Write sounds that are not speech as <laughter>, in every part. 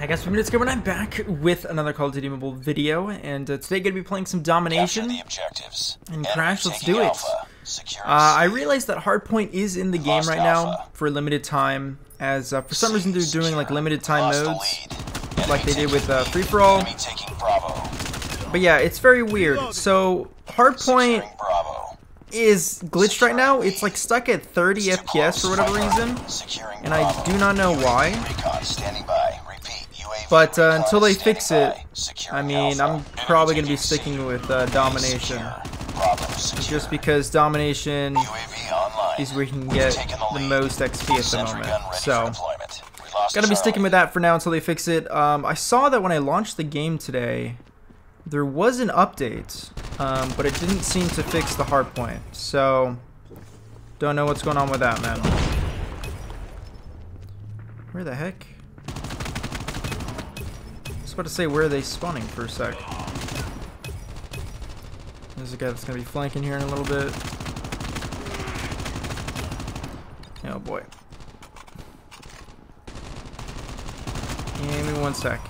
Hi guys, for Bnates Gamer, and I'm back with another Call of Duty Mobile video, and uh, today going to be playing some Domination the objectives. and Crash. Let's do it. Uh, I C. realized that Hardpoint is in the game right now for a limited time, as uh, for some reason they're doing like limited time modes, like they did with uh, Free For All. Enemy taking Bravo. But yeah, it's very weird. So Hardpoint is glitched right now. It's like stuck at 30 Too FPS for whatever reason. and I do not know why. But uh, until they fix it, I mean, I'm probably going to be sticking with uh, Domination. Secure. Bravo. Secure. Just because Domination is where you can get the most XP at the moment. So. We gotta be sticking with that for now until they fix it. Um, I saw that when I launched the game today, there was an update, um, but it didn't seem to fix the hard point. So, don't know what's going on with that, man. Where the heck? About to say, where are they spawning for a sec? There's a guy that's gonna be flanking here in a little bit. Oh boy. Give me one sec.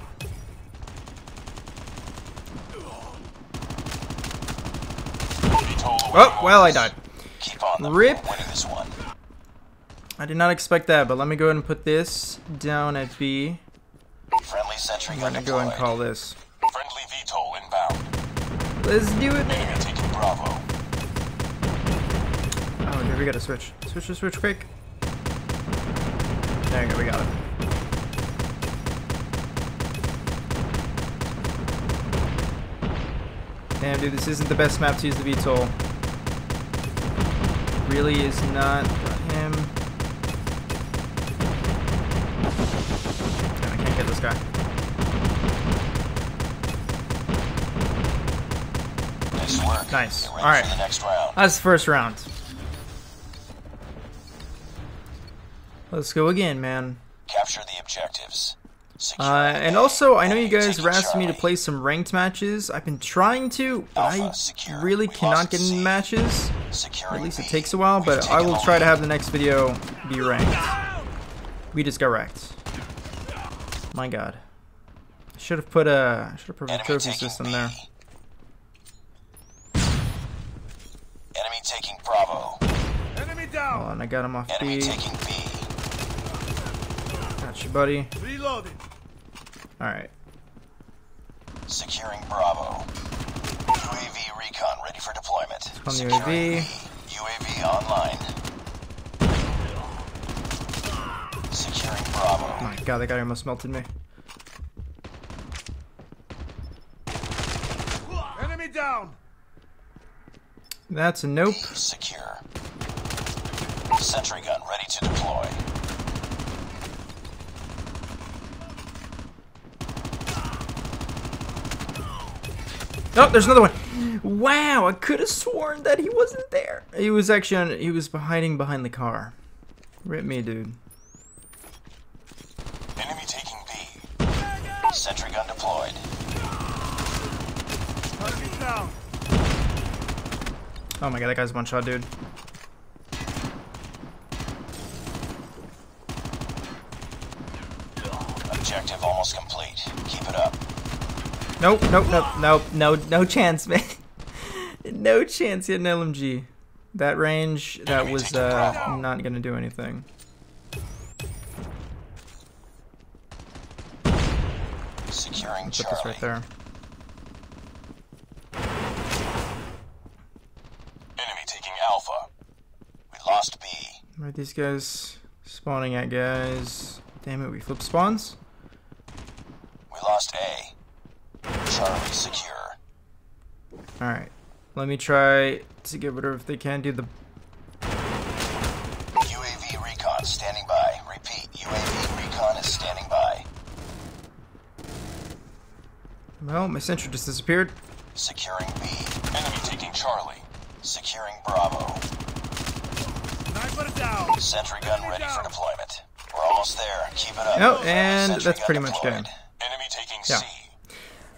Oh, well, I died. Keep on them. Rip. This one. I did not expect that, but let me go ahead and put this down at B. I'm gonna go and call this. Friendly VTOL inbound. Let's do it, man. Taking Bravo. Oh, dude, we gotta switch. Switch, switch, switch, quick. There you go, we got it. Damn, dude, this isn't the best map to use the VTOL. Really is not for him. Damn, I can't get this guy. Nice work. Nice. Get ready Alright. The next round. That's the first round. Let's go again, man. Capture the objectives. Uh, and also, I know you guys were asking me to play some ranked matches. I've been trying to, but I secure. really We cannot get in matches. Securing At least it takes a while, but I will try to have the next video be ranked. We just got wrecked. My god. Should have put a should have put a trophy system there. Enemy taking Bravo. Enemy Hold on, I got him off Enemy B. taking B. Got you, buddy. Reloading. All right. Securing Bravo. UAV recon ready for deployment. On the UAV. UAV online. Securing Bravo. Oh my god, that guy almost melted me. Enemy down. That's a nope. Secure. Sentry gun ready to deploy. Oh, there's another one. Wow, I could have sworn that he wasn't there. He was actually on, he was hiding behind the car. Rip me, dude. Enemy taking B. Sentry gun deployed. Target down. Oh my god, that guy's one shot, dude. Objective almost complete. Keep it up. Nope, nope, nope, nope, no, no chance, <laughs> man. no chance an LMG. That range, that was uh, not gonna do anything. Securing Put this right there. Enemy taking Alpha. We lost B. Where are these guys spawning at, guys? Damn it, we flip spawns? We lost A. Charlie secure. Alright. Let me try to get rid of if they can do the UAV recon standing by. Repeat. UAV recon is standing by. Well, my sentry just disappeared. Securing B. Enemy taking Charlie. Securing Bravo. Sniper down. Sentry gun ready for deployment. We're almost there. Keep it up. Oh, and Sentry that's pretty much deployed. game. Enemy taking Yeah. C.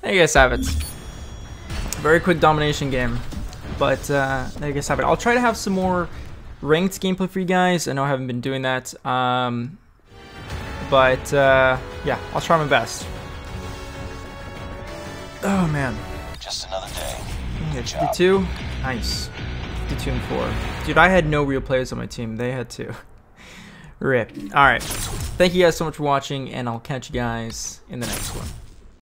There you guys have it. Very quick domination game. But uh, there you guys have it. I'll try to have some more ranked gameplay for you guys. I know I haven't been doing that. Um, But uh, yeah, I'll try my best. Oh man. Just another day. Good job. 52? Nice. 52 and 4. Dude, I had no real players on my team. They had two. <laughs> Rip. Alright. Thank you guys so much for watching, and I'll catch you guys in the next one.